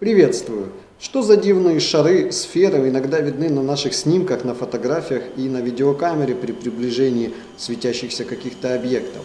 Приветствую! Что за дивные шары, сферы иногда видны на наших снимках, на фотографиях и на видеокамере при приближении светящихся каких-то объектов?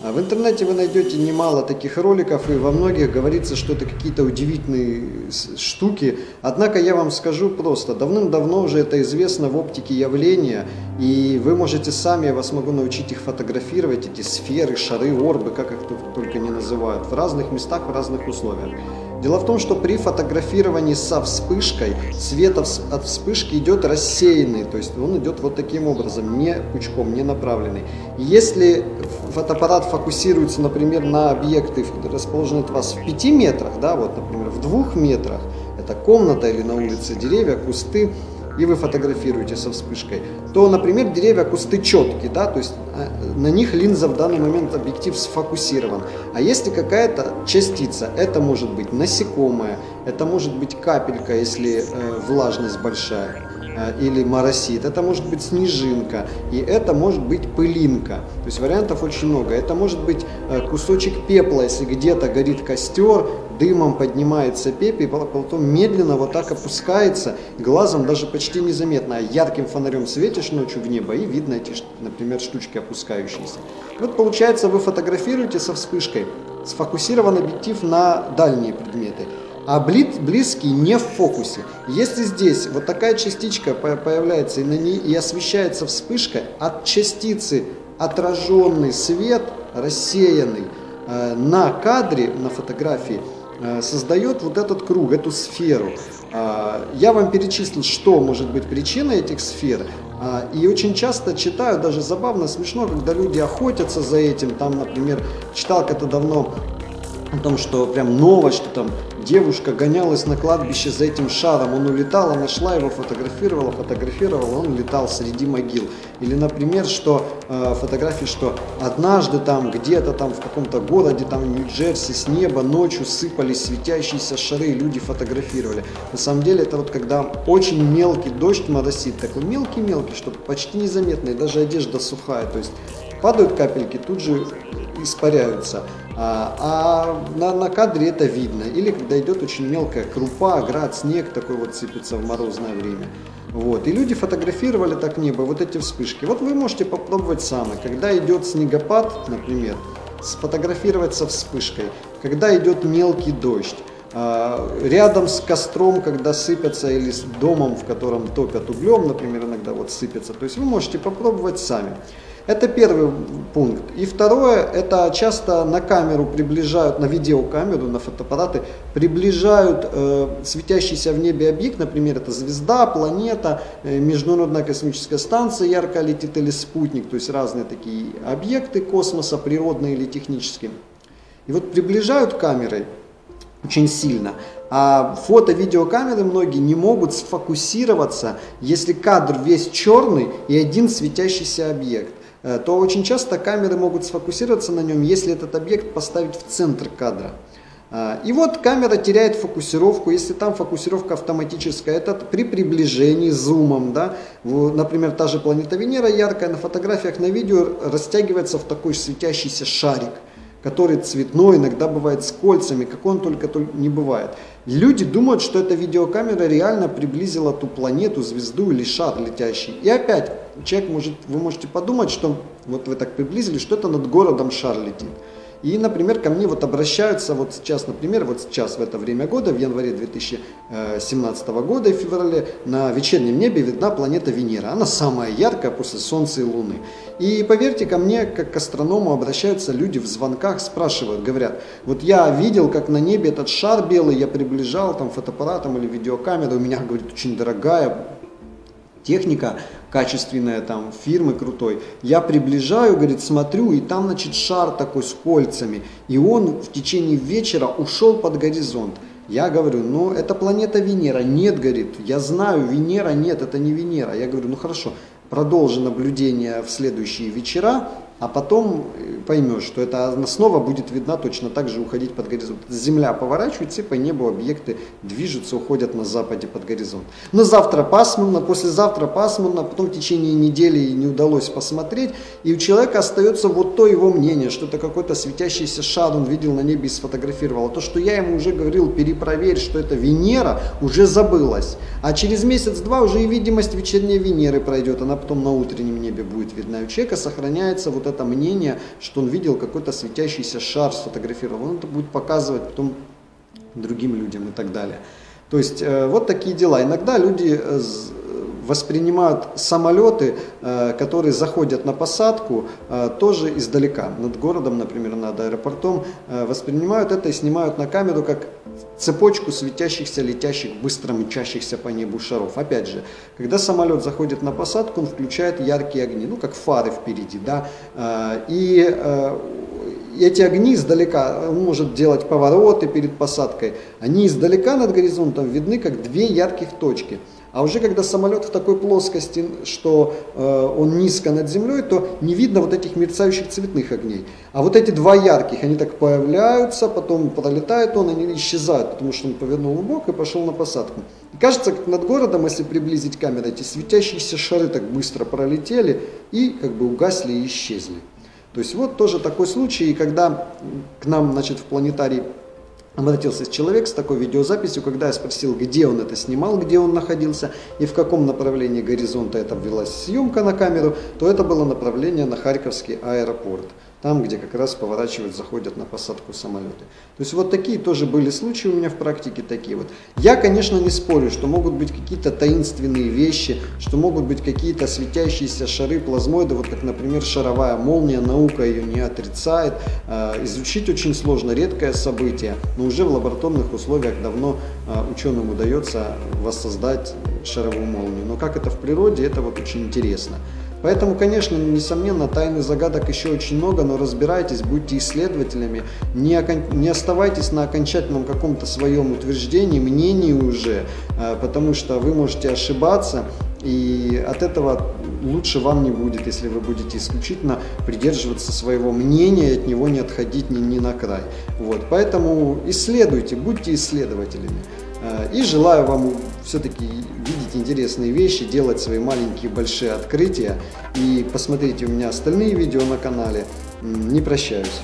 А в интернете вы найдете немало таких роликов, и во многих говорится, что это какие-то удивительные штуки. Однако я вам скажу просто, давным-давно уже это известно в оптике явления, и вы можете сами, я вас могу научить их фотографировать, эти сферы, шары, орбы, как их только не называют, в разных местах, в разных условиях. Дело в том, что при фотографировании со вспышкой свет от вспышки идет рассеянный, то есть он идет вот таким образом, не пучком, не направленный. Если фотоаппарат фокусируется, например, на объекты, расположенные от вас в 5 метрах, да, вот, например, в 2 метрах, это комната или на улице деревья, кусты, и вы фотографируете со вспышкой, то, например, деревья, кусты четкие, да, то есть а, на них линза в данный момент объектив сфокусирован. А если какая-то частица, это может быть насекомое, это может быть капелька, если э, влажность большая, э, или моросит, это может быть снежинка, и это может быть пылинка. То есть вариантов очень много. Это может быть э, кусочек пепла, если где-то горит костер, дымом поднимается пепел, потом медленно вот так опускается, глазом даже почти незаметно, а ярким фонарем светишь ночью в небо и видно эти, например, штучки опускающиеся. Вот получается вы фотографируете со вспышкой, сфокусирован объектив на дальние предметы, а близкий не в фокусе. Если здесь вот такая частичка появляется и, на ней, и освещается вспышкой, от частицы отраженный свет, рассеянный, э, на кадре, на фотографии создает вот этот круг, эту сферу. А, я вам перечислил, что может быть причиной этих сфер. А, и очень часто читаю, даже забавно, смешно, когда люди охотятся за этим. Там, например, читал как-то давно о том, что прям новость, что там девушка гонялась на кладбище за этим шаром, он улетал, она нашла его, фотографировала, фотографировала, он летал среди могил. Или, например, что э, фотографии, что однажды там где-то там в каком-то городе, там Нью-Джерси с неба ночью сыпались светящиеся шары, и люди фотографировали. На самом деле это вот когда очень мелкий дождь моросит, такой мелкий-мелкий, что почти незаметный, даже одежда сухая, то есть падают капельки, тут же испаряются. А, а на, на кадре это видно. Или когда идет очень мелкая крупа, град, снег такой вот сыпется в морозное время. Вот. И люди фотографировали так небо, вот эти вспышки. Вот вы можете попробовать сами. Когда идет снегопад, например, сфотографировать со вспышкой. Когда идет мелкий дождь. А, рядом с костром, когда сыпятся, или с домом, в котором топят углем, например, иногда вот сыпется. То есть вы можете попробовать сами. Это первый пункт. И второе, это часто на камеру приближают, на видеокамеру, на фотоаппараты, приближают э, светящийся в небе объект, например, это звезда, планета, э, Международная космическая станция ярко летит или спутник, то есть разные такие объекты космоса, природные или технические. И вот приближают камерой очень сильно, а фото-видеокамеры многие не могут сфокусироваться, если кадр весь черный и один светящийся объект. Э, то очень часто камеры могут сфокусироваться на нем, если этот объект поставить в центр кадра. Э, и вот камера теряет фокусировку, если там фокусировка автоматическая, это при приближении зумом, да, например, та же планета Венера яркая на фотографиях, на видео растягивается в такой светящийся шарик – который цветной, иногда бывает с кольцами, как он только, только не бывает. Люди думают, что эта видеокамера реально приблизила ту планету, звезду или шар летящий. И опять, человек может, вы можете подумать, что вот вы так приблизили, что это над городом шар летит. И, например, ко мне вот обращаются вот сейчас, например, вот сейчас в это время года, в январе 2017 года и феврале, на вечернем небе видна планета Венера. Она самая яркая после Солнца и Луны. И поверьте, ко мне, как к астроному, обращаются люди в звонках, спрашивают, говорят, вот я видел, как на небе этот шар белый, я приближал там фотоаппаратом или видеокамерой, у меня, говорит, очень дорогая техника качественная, там, фирмы крутой. Я приближаю, говорит, смотрю, и там, значит, шар такой с кольцами. И он в течение вечера ушел под горизонт. Я говорю, ну, это планета Венера. Нет, говорит, я знаю, Венера нет, это не Венера. Я говорю, ну, хорошо, продолжи наблюдение в следующие вечера, а потом поймешь, что эта основа будет видна точно так же уходить под горизонт. Земля поворачивается, и по небу объекты движутся, уходят на западе под горизонт. Но завтра пасмурно, послезавтра пасмурно, потом в течение недели не удалось посмотреть, и у человека остается вот то его мнение, что это какой-то светящийся шар он видел на небе и сфотографировал. А то, что я ему уже говорил, перепроверь, что это Венера, уже забылось. А через месяц-два уже и видимость вечерней Венеры пройдет, она потом на утреннем небе будет видна. У человека сохраняется вот это мнение, что он видел какой-то светящийся шар, сфотографировал. Он это будет показывать потом другим людям и так далее. То есть э, вот такие дела. Иногда люди э, воспринимают самолеты, э, которые заходят на посадку, э, тоже издалека, над городом, например, над аэропортом, э, воспринимают это и снимают на камеру как цепочку светящихся, летящих, быстро мчащихся по небу шаров. Опять же, когда самолет заходит на посадку, он включает яркие огни, ну как фары впереди, да, и эти огни издалека, он может делать повороты перед посадкой, они издалека над горизонтом видны как две ярких точки. А уже когда самолет в такой плоскости, что э, он низко над землей, то не видно вот этих мерцающих цветных огней. А вот эти два ярких, они так появляются, потом пролетает он, они исчезают, потому что он повернул в бок и пошел на посадку. И кажется, как над городом, если приблизить камеру, эти светящиеся шары так быстро пролетели и как бы угасли и исчезли. То есть вот тоже такой случай, когда к нам значит, в планетарий обратился человек с такой видеозаписью, когда я спросил, где он это снимал, где он находился и в каком направлении горизонта это велась съемка на камеру, то это было направление на Харьковский аэропорт там, где как раз поворачивают, заходят на посадку самолеты. То есть вот такие тоже были случаи у меня в практике такие вот. Я, конечно, не спорю, что могут быть какие-то таинственные вещи, что могут быть какие-то светящиеся шары, плазмоиды, вот как, например, шаровая молния, наука ее не отрицает. Э, изучить очень сложно, редкое событие, но уже в лабораторных условиях давно э, ученым удается воссоздать шаровую молнию. Но как это в природе, это вот очень интересно. Поэтому, конечно, несомненно, тайны загадок еще очень много, но разбирайтесь, будьте исследователями, не, окон... не оставайтесь на окончательном каком-то своем утверждении, мнении уже, э, потому что вы можете ошибаться, и от этого лучше вам не будет, если вы будете исключительно придерживаться своего мнения и от него не отходить ни, ни на край. Вот. Поэтому исследуйте, будьте исследователями. Э, и желаю вам все-таки видеть интересные вещи, делать свои маленькие большие открытия. И посмотрите у меня остальные видео на канале. Не прощаюсь.